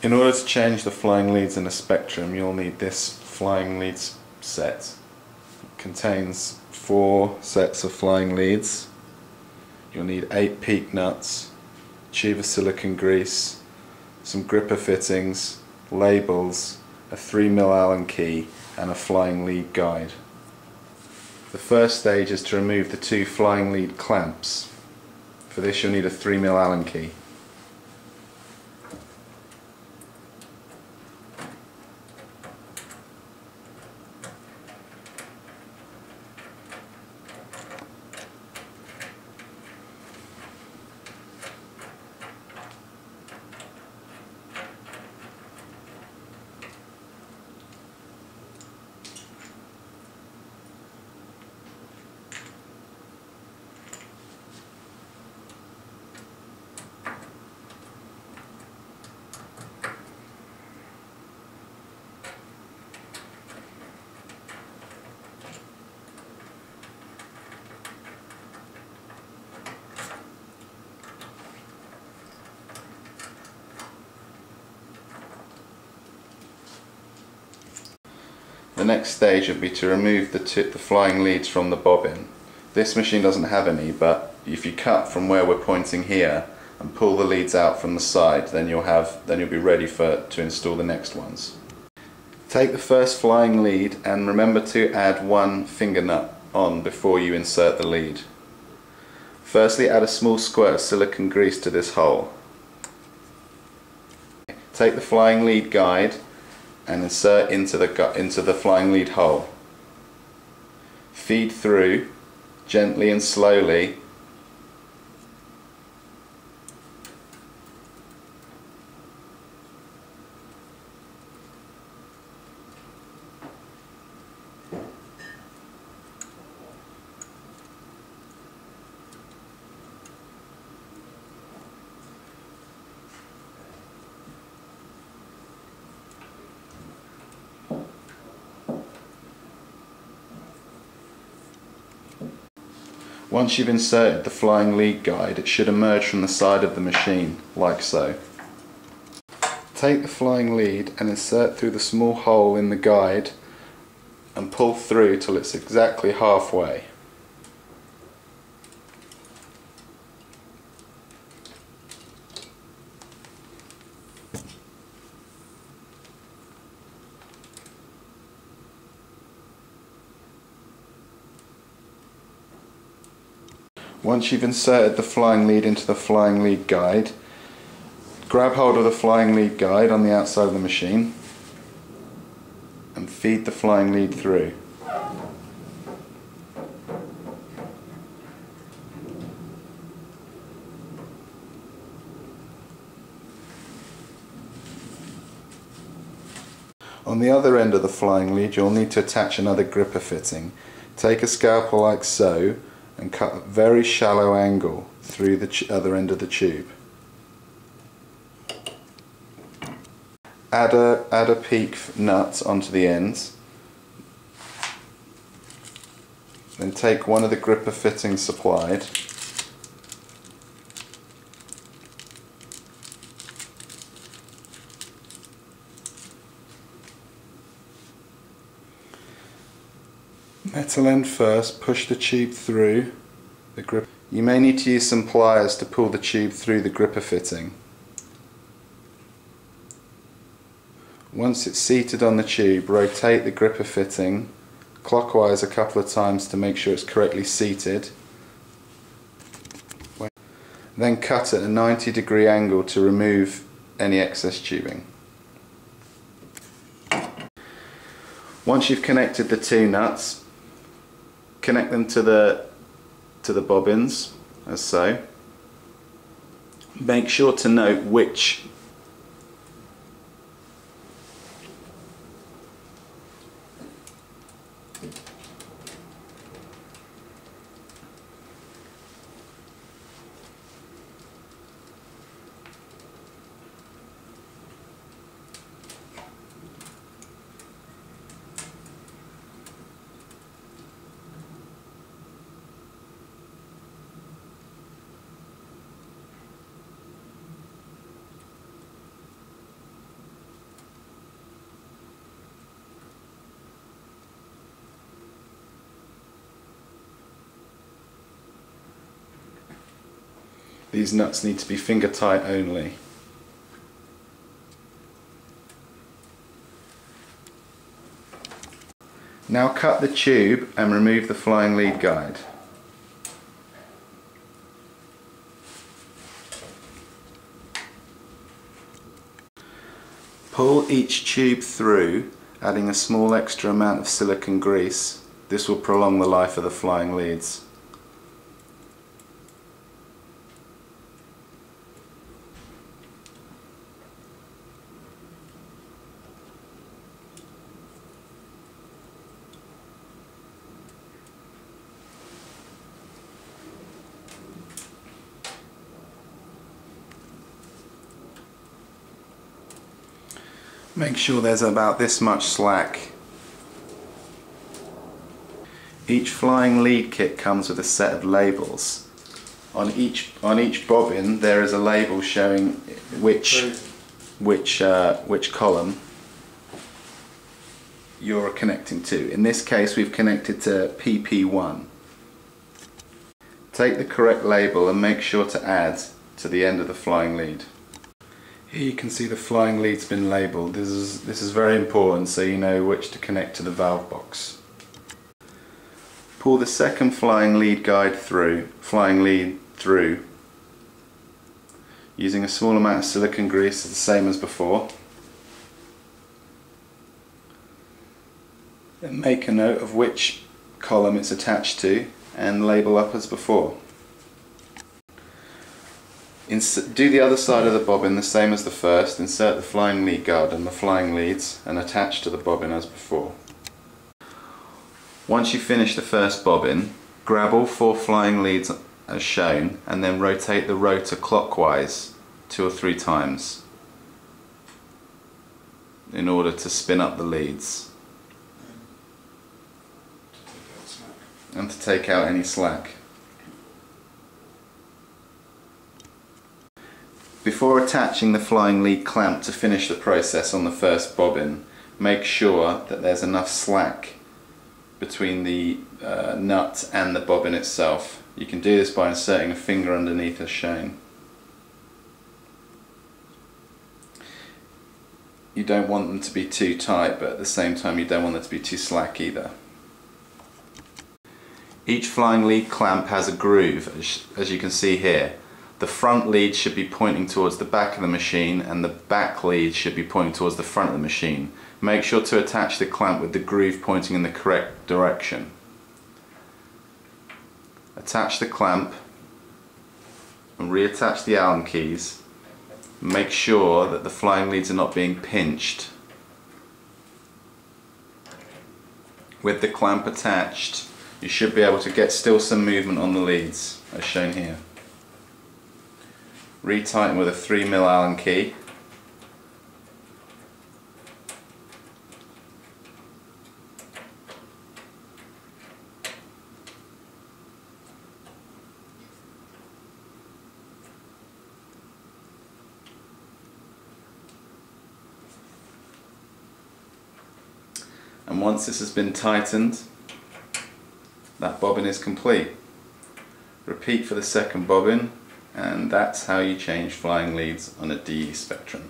In order to change the flying leads in a spectrum, you'll need this flying leads set. It contains four sets of flying leads. You'll need eight PEEK nuts, of silicon grease, some gripper fittings, labels, a 3mm Allen key and a flying lead guide. The first stage is to remove the two flying lead clamps. For this you'll need a 3mm Allen key. Next stage would be to remove the, the flying leads from the bobbin. This machine doesn't have any, but if you cut from where we're pointing here and pull the leads out from the side, then you'll have then you'll be ready for to install the next ones. Take the first flying lead and remember to add one finger nut on before you insert the lead. Firstly add a small squirt of silicon grease to this hole. Take the flying lead guide and insert into the, into the flying lead hole. Feed through gently and slowly Once you've inserted the flying lead guide, it should emerge from the side of the machine, like so. Take the flying lead and insert through the small hole in the guide and pull through till it's exactly halfway. Once you've inserted the flying lead into the flying lead guide, grab hold of the flying lead guide on the outside of the machine and feed the flying lead through. On the other end of the flying lead you'll need to attach another gripper fitting. Take a scalpel like so and cut a very shallow angle through the other end of the tube. Add a, add a PEEK nut onto the ends. Then take one of the gripper fittings supplied Metal end first, push the tube through the grip. You may need to use some pliers to pull the tube through the gripper fitting. Once it's seated on the tube, rotate the gripper fitting clockwise a couple of times to make sure it's correctly seated. Then cut at a 90 degree angle to remove any excess tubing. Once you've connected the two nuts, connect them to the to the bobbins as so. Make sure to note which These nuts need to be finger tight only. Now cut the tube and remove the flying lead guide. Pull each tube through, adding a small extra amount of silicone grease. This will prolong the life of the flying leads. Make sure there's about this much slack. Each flying lead kit comes with a set of labels. On each on each bobbin there is a label showing which which uh, which column you're connecting to. In this case we've connected to PP1. Take the correct label and make sure to add to the end of the flying lead. Here you can see the flying lead's been labelled. This is, this is very important so you know which to connect to the valve box. Pull the second flying lead guide through, flying lead through using a small amount of silicone grease the same as before. Then make a note of which column it's attached to and label up as before do the other side of the bobbin the same as the first, insert the flying lead guard and the flying leads and attach to the bobbin as before. Once you finish the first bobbin, grab all four flying leads as shown and then rotate the rotor clockwise two or three times in order to spin up the leads and to take out any slack. Before attaching the flying lead clamp to finish the process on the first bobbin, make sure that there's enough slack between the uh, nut and the bobbin itself. You can do this by inserting a finger underneath as shown. You don't want them to be too tight but at the same time you don't want them to be too slack either. Each flying lead clamp has a groove as, as you can see here the front lead should be pointing towards the back of the machine and the back lead should be pointing towards the front of the machine. Make sure to attach the clamp with the groove pointing in the correct direction. Attach the clamp and reattach the Allen keys. Make sure that the flying leads are not being pinched. With the clamp attached, you should be able to get still some movement on the leads, as shown here retighten with a 3mm Allen key and once this has been tightened that bobbin is complete. Repeat for the second bobbin and that's how you change flying leads on a DE Spectrum.